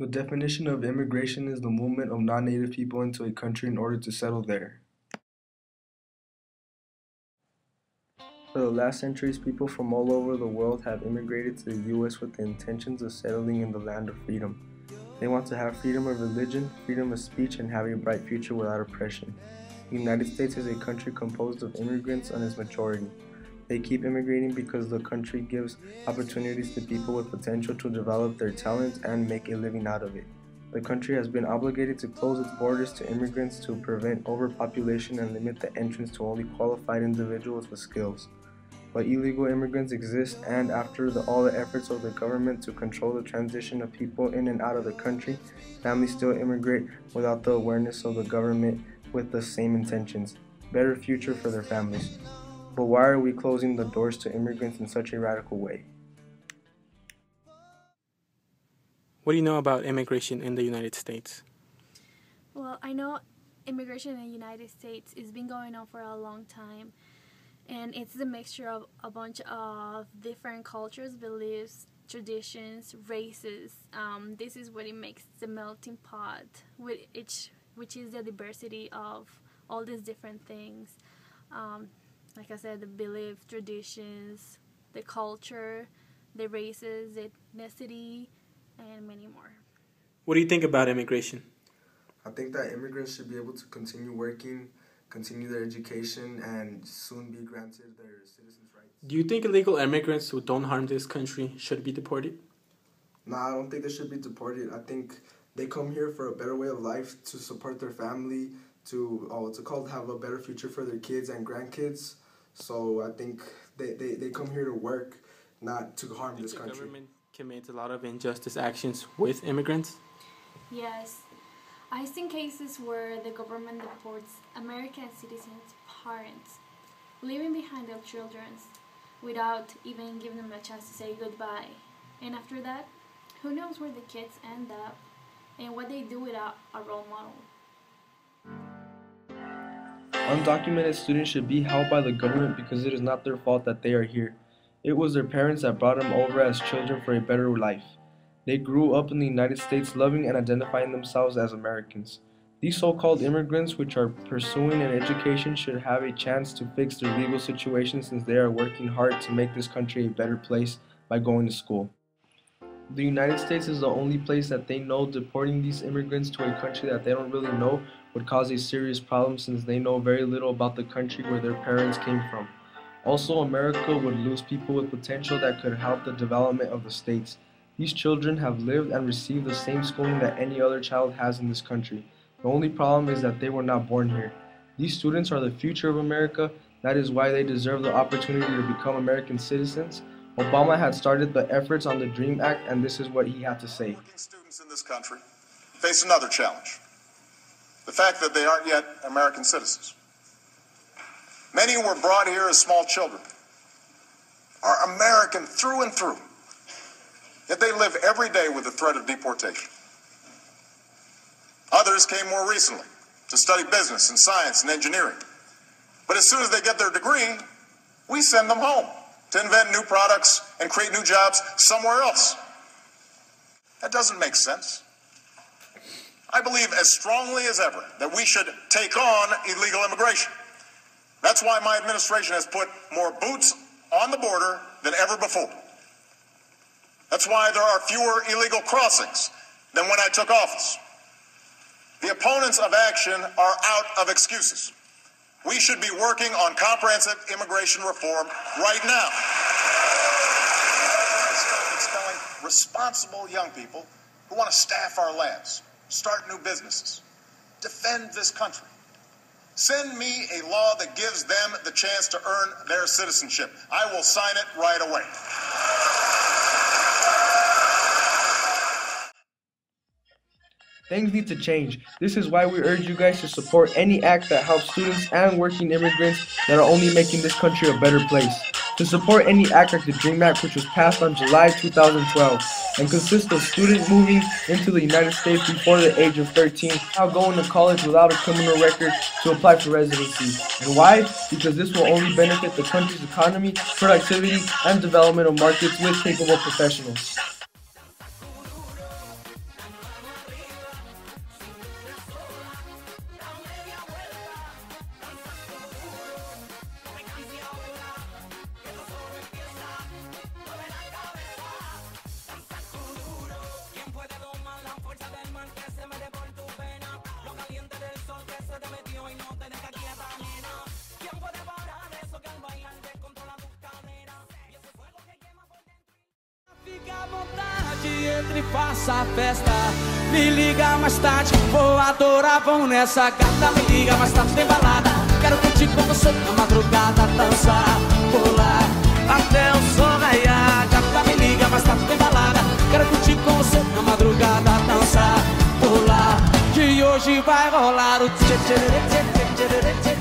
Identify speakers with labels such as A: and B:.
A: The definition of immigration is the movement of non-native people into a country in order to settle there. For the last centuries, people from all over the world have immigrated to the U.S. with the intentions of settling in the land of freedom. They want to have freedom of religion, freedom of speech, and have a bright future without oppression. The United States is a country composed of immigrants in its majority. They keep immigrating because the country gives opportunities to people with potential to develop their talents and make a living out of it. The country has been obligated to close its borders to immigrants to prevent overpopulation and limit the entrance to only qualified individuals with skills. But illegal immigrants exist, and after the, all the efforts of the government to control the transition of people in and out of the country, families still immigrate without the awareness of the government with the same intentions better future for their families. But why are we closing the doors to immigrants in such a radical way?
B: What do you know about immigration in the United States?
C: Well, I know immigration in the United States has been going on for a long time, and it's the mixture of a bunch of different cultures, beliefs, traditions, races. Um, this is what it makes the melting pot, which which is the diversity of all these different things. Um, like I said, the belief, traditions, the culture, the races, the ethnicity, and many more.
B: What do you think about immigration?
A: I think that immigrants should be able to continue working, continue their education, and soon be granted their citizens' rights.
B: Do you think illegal immigrants who don't harm this country should be deported?
A: No, I don't think they should be deported. I think they come here for a better way of life to support their family, to oh, what's it called, have a better future for their kids and grandkids. So I think they, they, they come here to work, not to harm this country.
B: The government commits a lot of injustice actions with immigrants.
C: Yes, I've seen cases where the government deports American citizens' parents, leaving behind their children without even giving them a chance to say goodbye. And after that, who knows where the kids end up and what they do without a role model.
A: Undocumented students should be held by the government because it is not their fault that they are here. It was their parents that brought them over as children for a better life. They grew up in the United States loving and identifying themselves as Americans. These so-called immigrants which are pursuing an education should have a chance to fix their legal situation since they are working hard to make this country a better place by going to school. The United States is the only place that they know deporting these immigrants to a country that they don't really know would cause a serious problem since they know very little about the country where their parents came from. Also, America would lose people with potential that could help the development of the states. These children have lived and received the same schooling that any other child has in this country. The only problem is that they were not born here. These students are the future of America. That is why they deserve the opportunity to become American citizens. Obama had started the efforts on the DREAM Act, and this is what he had to say.
D: Students in this country face another challenge the fact that they aren't yet American citizens. Many were brought here as small children are American through and through, yet they live every day with the threat of deportation. Others came more recently to study business and science and engineering. But as soon as they get their degree, we send them home to invent new products and create new jobs somewhere else. That doesn't make sense. I believe as strongly as ever that we should take on illegal immigration. That's why my administration has put more boots on the border than ever before. That's why there are fewer illegal crossings than when I took office. The opponents of action are out of excuses. We should be working on comprehensive immigration reform right now. Instilling responsible young people who want to staff our labs start new businesses, defend this country. Send me a law that gives them the chance to earn their citizenship. I will sign it right away.
A: Things need to change. This is why we urge you guys to support any act that helps students and working immigrants that are only making this country a better place. To support any act like the DREAM Act, which was passed on July 2012 and consists of students moving into the United States before the age of 13, now going to college without a criminal record to apply for residency. And why? Because this will only benefit the country's economy, productivity, and development of markets with capable professionals.
E: Entre e faça a festa. Me liga mais tarde, vou adorar, vamos nessa gata. Me liga mais tarde, tem balada. Quero curtir com você na madrugada, dançar, pular até o sol raiar. Gata, me liga mais tarde, tem balada. Quero curtir com você na madrugada, dançar, pular. Que hoje vai rolar o tchê tchê tchê tchê tchê tchê